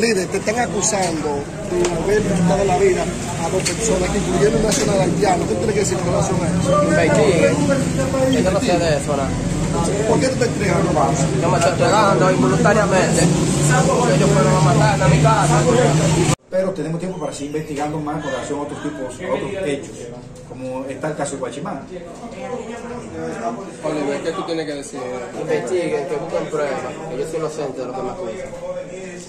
Líder, te están acusando de haber quitado la vida a dos personas, incluyendo un nacional haitiano. ¿Qué tienes que decir con relación a eso? Investigue. Yo no sé de eso, ¿no? ¿Por qué tú te entregas? Yo me estoy entregando involuntariamente. Porque ellos fueron a matarme a mi casa. Pero tenemos tiempo para seguir investigando más con relación a otros tipos, a otros hechos, como está el caso de Guachimán. Oliver, ¿qué tú tienes que decir? Investiguen, que busquen pruebas. Que yo soy inocente de lo que me acusan.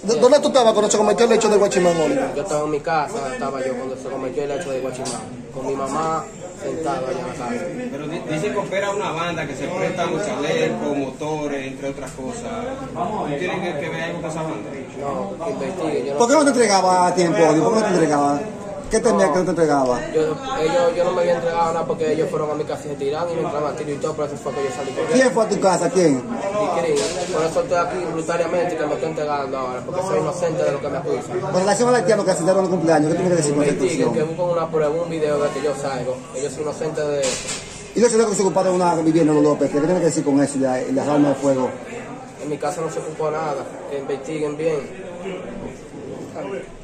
¿Dó- ¿Dónde tú estabas cuando se cometió el hecho de Guachimán, Oliver? Yo estaba en mi casa, estaba yo cuando se cometió el hecho de Guachimán. Con mi mamá sentado allá en la casa. Pero di- dicen que opera una banda que se presta a los chalecos, motores, entre otras cosas. ¿Tú tienes que, que ver algo con esa banda? No, que investiguen. Yo no ¿Por qué no te entregaba a tiempo? ¿Por qué no te entregaba? ¿Qué temía que no te entregaba? Yo, ellos, yo no me había entregado nada porque ellos fueron a mi casa y se tiraron y me entraron a tiro y todo, por eso fue que yo salí corriendo. ¿Quién fue a tu casa? ¿Quién? Y por eso estoy aquí voluntariamente y que me estoy entregando ahora, porque soy inocente de lo que me acusan. Con relación al haitiano que asesinaron el cumpleaños, ¿qué tienes que decir con esta Investiguen, que busquen una prueba, un video de que yo salgo, que yo soy inocente de eso. Y los ciudadanos que se ocuparon de una vivienda en los López, ¿qué tienes que decir con eso y las armas de fuego? En mi casa no se ocupó nada, que investiguen bien.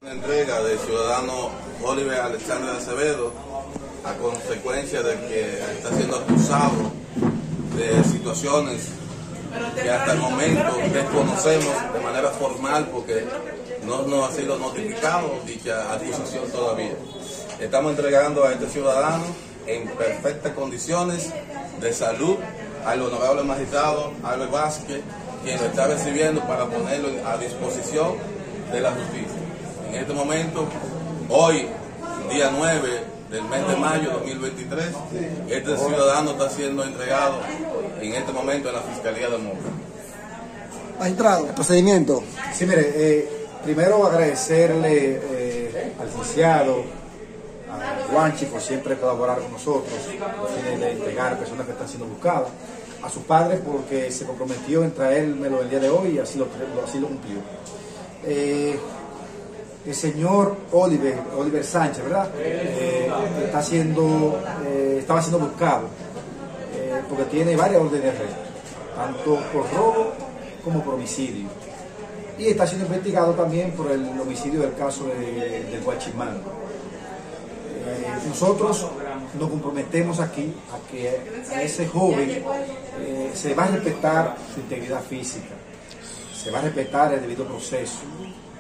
Entrega del ciudadano Oliver Alexander Acevedo a consecuencia de que está siendo acusado de situaciones que hasta el momento desconocemos de manera formal porque no nos ha sido notificado dicha acusación todavía. Estamos entregando a este ciudadano en perfectas condiciones de salud al honorable magistrado Albert Vázquez, quien lo está recibiendo para ponerlo a disposición de la justicia. En este momento, hoy, día 9 del mes de mayo de 2023, este ciudadano está siendo entregado en este momento en la Fiscalía de Moca. Magistrado. Procedimiento. Sí, mire, eh, primero agradecerle eh, al licenciado, a Guanchi por siempre colaborar con nosotros, de entregar personas que están siendo buscadas, a su padre porque se comprometió en traérmelo el día de hoy y así lo, así lo cumplió. Eh, el señor Oliver, Oliver Sánchez, ¿verdad? Eh, está siendo, eh, estaba siendo buscado eh, porque tiene varias órdenes de arresto, tanto por robo como por homicidio. Y está siendo investigado también por el homicidio del caso de, del Guachimán. Nosotros nos comprometemos aquí a que a ese joven se va a respetar su integridad física, se va a respetar el debido proceso,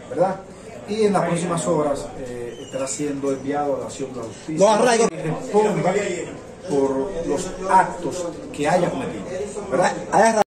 ¿verdad? Y en las próximas horas eh, estará siendo enviado a la acción de la justicia. Que responda por los actos que haya cometido, ¿verdad?